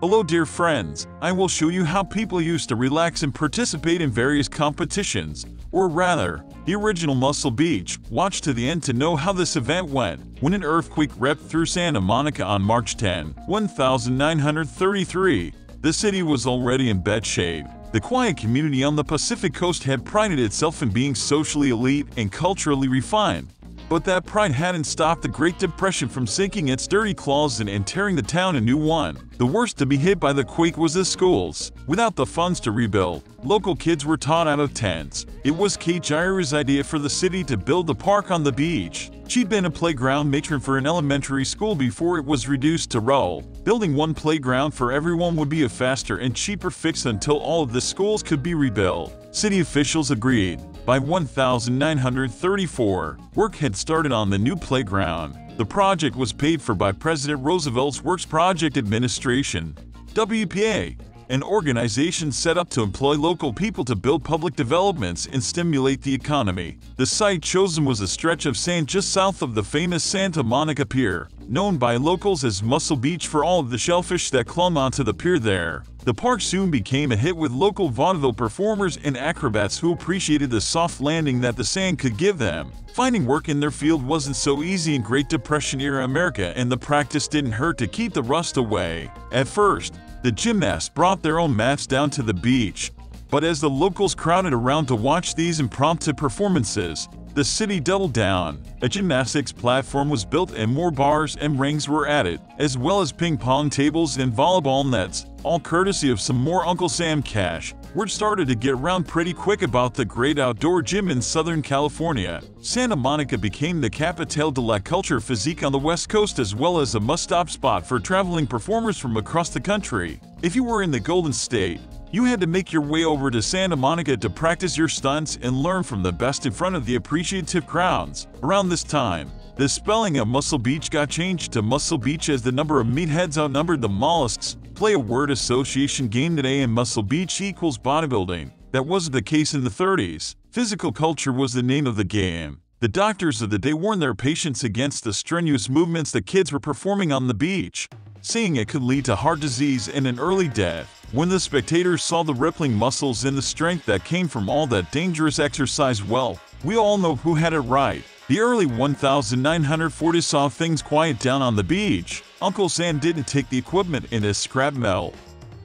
Hello dear friends, I will show you how people used to relax and participate in various competitions, or rather, the original Muscle Beach. Watch to the end to know how this event went. When an earthquake ripped through Santa Monica on March 10, 1933, the city was already in bad shape. The quiet community on the Pacific coast had prided itself in being socially elite and culturally refined. But that pride hadn't stopped the Great Depression from sinking its dirty claws in and tearing the town a new one. The worst to be hit by the quake was the schools. Without the funds to rebuild, local kids were taught out of tents. It was Kate Giroux's idea for the city to build a park on the beach. She'd been a playground matron for an elementary school before it was reduced to rubble. Building one playground for everyone would be a faster and cheaper fix until all of the schools could be rebuilt. City officials agreed. By 1934, work had started on the new playground. The project was paid for by President Roosevelt's Works Project Administration, WPA, an organization set up to employ local people to build public developments and stimulate the economy. The site chosen was a stretch of sand just south of the famous Santa Monica Pier, known by locals as Mussel Beach for all of the shellfish that clung onto the pier there. The park soon became a hit with local vaudeville performers and acrobats who appreciated the soft landing that the sand could give them. Finding work in their field wasn't so easy in Great Depression era America and the practice didn't hurt to keep the rust away. At first, the gymnasts brought their own mats down to the beach, but as the locals crowded around to watch these impromptu performances, the city doubled down. A gymnastics platform was built and more bars and rings were added, as well as ping pong tables and volleyball nets, all courtesy of some more Uncle Sam cash. Word started to get around pretty quick about the great outdoor gym in Southern California. Santa Monica became the capital de la culture physique on the West Coast as well as a must-stop spot for traveling performers from across the country. If you were in the Golden State, you had to make your way over to Santa Monica to practice your stunts and learn from the best in front of the appreciative crowds. Around this time, the spelling of Mussel Beach got changed to Muscle Beach as the number of meatheads outnumbered the mollusks. Play a word association game today and Muscle Beach equals bodybuilding. That wasn't the case in the 30s. Physical culture was the name of the game. The doctors of the day warned their patients against the strenuous movements the kids were performing on the beach, saying it could lead to heart disease and an early death. When the spectators saw the rippling muscles and the strength that came from all that dangerous exercise, well, we all know who had it right. The early 1940s saw things quiet down on the beach. Uncle Sam didn't take the equipment in his scrap metal,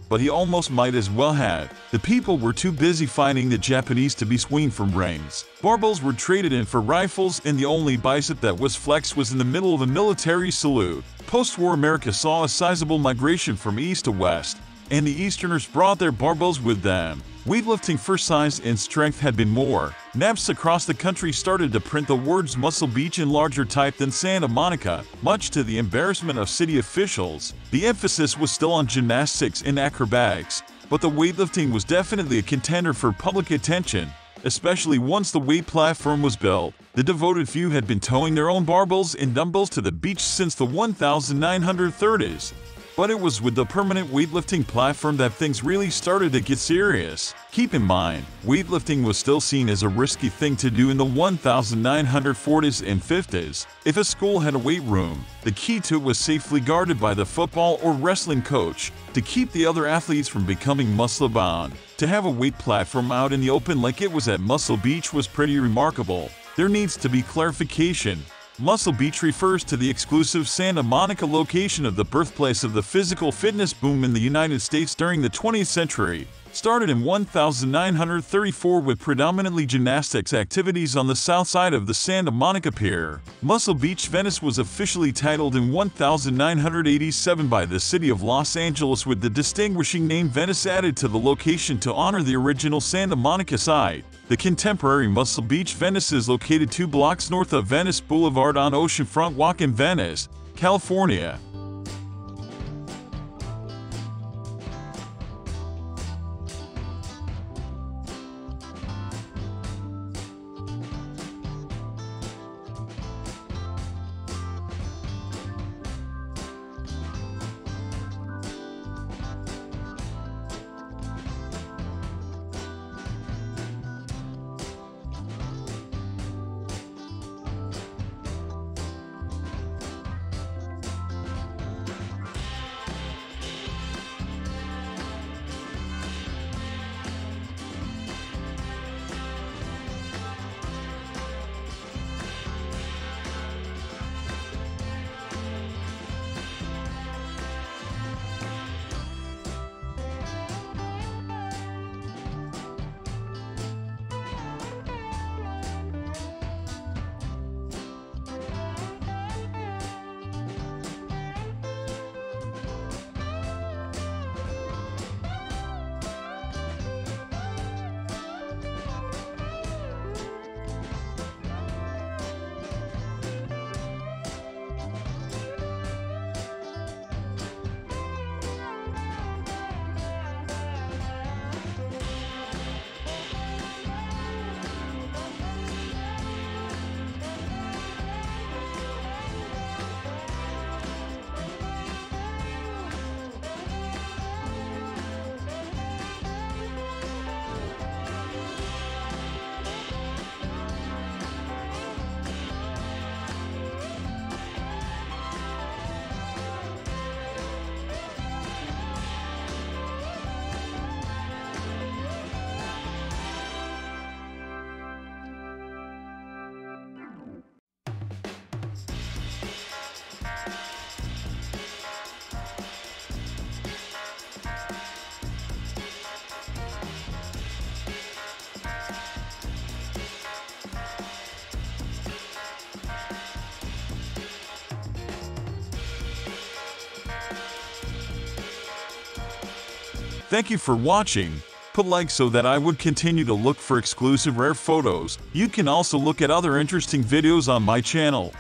but he almost might as well have. The people were too busy fighting the Japanese to be swinged from rings. Barbells were traded in for rifles and the only bicep that was flexed was in the middle of a military salute. Post-war America saw a sizable migration from east to west, and the Easterners brought their barbells with them. Weightlifting for size and strength had been more. Maps across the country started to print the words Muscle Beach in larger type than Santa Monica, much to the embarrassment of city officials. The emphasis was still on gymnastics and acrobatics, but the weightlifting was definitely a contender for public attention, especially once the weight platform was built. The devoted few had been towing their own barbells and dumbbells to the beach since the 1930s. But it was with the permanent weightlifting platform that things really started to get serious. Keep in mind, weightlifting was still seen as a risky thing to do in the 1940s and 50s. If a school had a weight room, the key to it was safely guarded by the football or wrestling coach to keep the other athletes from becoming muscle bound. To have a weight platform out in the open like it was at Muscle Beach was pretty remarkable. There needs to be clarification. Muscle Beach refers to the exclusive Santa Monica location of the birthplace of the physical fitness boom in the United States during the 20th century. Started in 1934 with predominantly gymnastics activities on the south side of the Santa Monica Pier. Muscle Beach, Venice was officially titled in 1987 by the city of Los Angeles with the distinguishing name Venice added to the location to honor the original Santa Monica site. The contemporary Muscle Beach, Venice is located two blocks north of Venice Boulevard on Oceanfront Walk in Venice, California. Thank you for watching. Put like so that I would continue to look for exclusive rare photos. You can also look at other interesting videos on my channel.